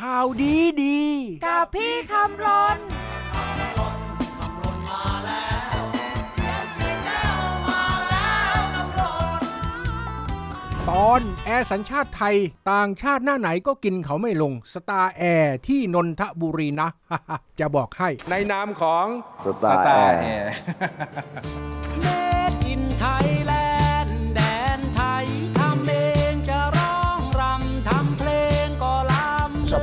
ข่าวดีดี กับพี่คำรณตอนแอร์สัญชาติไทย ต่างชาติหน้าไหนก็กินเขาไม่ลงสตาร์แอร์ที่นนทบุรีนะ จะบอกให้ ในนามของสตาร์แอร์แอร์ Made in Thailand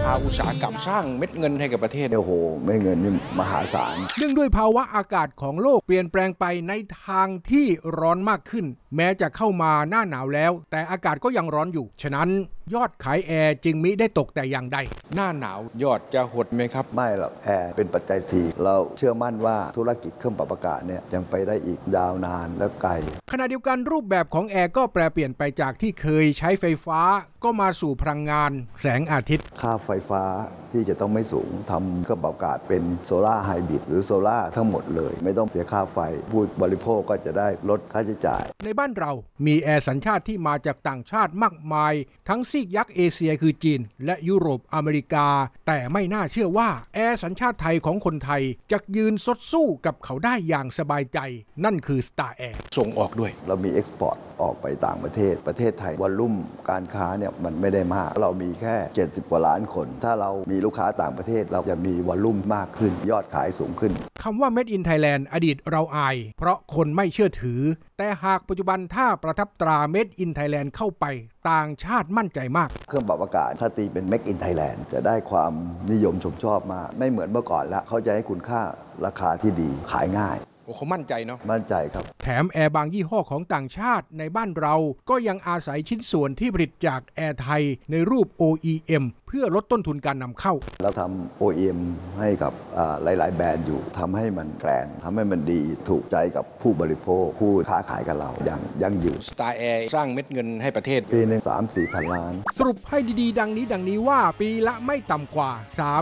ำสภาอุตสาหกรรมสร้างเม็ดเงินให้กับประเทศโอ้โหไม่เงินนี่มหาศาลเนื่องด้วยภาวะอากาศของโลกเปลี่ยนแปลงไปในทางที่ร้อนมากขึ้น แม้จะเข้ามาหน้าหนาวแล้ว แต่อากาศก็ยังร้อนอยู่ ฉะนั้นยอดขายแอร์จึงมิได้ตกแต่อย่างใด หน้าหนาวยอดจะหดไหมครับ ไม่หรอกแอร์เป็นปัจจัยสี่เราเชื่อมั่นว่าธุรกิจเครื่องปรับอากาศเนี่ยยังไปได้อีกยาวนานและไกล ขณะเดียวกันรูปแบบของแอร์ก็แปลเปลี่ยนไปจากที่เคยใช้ไฟฟ้าก็มาสู่พลังงาน แสงอาทิตย์ ค่าไฟฟ้า ที่จะต้องไม่สูงทำเครื่องปรับอากาศเป็น solar hybrid หรือโซลาร์ทั้งหมดเลย ไม่ต้องเสียค่าไฟ ผู้บริโภคก็จะได้ลดค่าใช้จ่าย ในบ้านเรามีแอร์สัญชาติที่มาจากต่างชาติมากมาย ทั้งซีกยักษ์เอเชียคือจีน และยุโรปอเมริกา แต่ไม่น่าเชื่อว่าแอร์สัญชาติไทยของคนไทยจะยืนหยัดสู้กับเขาได้อย่างสบายใจ นั่นคือ Star Air ส่งออกด้วย เรามี export ออกไปต่างประเทศ ประเทศไทย volume การค้าเนี่ยมันไม่ได้มาก เรามีแค่ 70กว่าล้านคน ถ้าเรามีลูกค้าต่างประเทศเราจะมี volume มากขึ้น ยอดขายสูงขึ้นคำว่า Made in Thailand อดีตเราอาย เพราะคนไม่เชื่อถือ แต่หากปัจจุบันถ้าประทับตรา Made in Thailand เข้าไป ต่างชาติมั่นใจมาก เครื่องปรับอากาศถ้าตีเป็น Made in Thailand จะได้ความนิยมชมชอบมาก ไม่เหมือนเมื่อก่อนละเขาจะให้คุณค่าราคาที่ดีขายง่าย โอ้เขามั่นใจเนาะมั่นใจครับ แถมแอร์บางยี่ห้อของต่างชาติในบ้านเรา ก็ยังอาศัยชิ้นส่วนที่ผลิตจากแอร์ไทยในรูป OEM เพื่อลดต้นทุนการนำเข้า เราทำ OEM ให้กับอ่าหลาย ๆ แบรนด์อยู่ทำให้มัน grand ทำให้มันดีถูกใจกับผู้บริโภค ผู้ค้าขายกับเราอย่างยั่งยืนสตาร์แอร์สร้างเม็ดเงินให้ประเทศปีหนึงสามสี่พันล้าน สรุปให้ดี ๆ ดังนี้ดังนี้ว่าปีละไม่ต่ำกว่า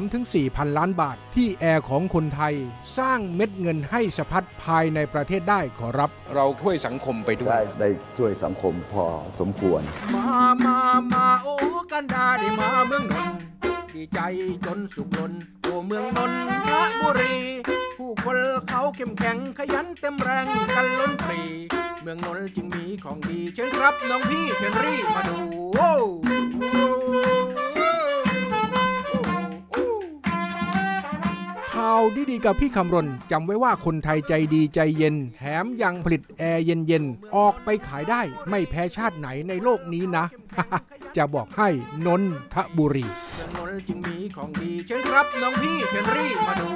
3-4 พันล้านบาท ที่แอร์ของคนไทย สร้างเม็ดเงินให้สะพัดภายในประเทศได้ขอรับ เราช่วยสังคมไปด้วยได้ได้ช่วยสังคมพอสมควร มามามาโอ้กันดาได้มาเมืองนนท์ดีใจจนสุขล้นโอ้เมืองนนทบุรี ผู้คนเขาเข้มแข็งขยันเต็มแรงกันล้นปรี เมืองนนท์จึงมีของดีเชิญครับน้องพี่เชิญรีบมาดู เอาดีๆกับพี่คำรณจำไว้ว่าคนไทยใจดีใจเย็น แถมยังผลิตแอร์เย็นๆ ออกไปขายได้ไม่แพ้ชาติไหนในโลกนี้นะ จะบอกให้นนทบุรีนนจึงมีของดีเชิญครับน้องพี่เชนรี่มาดู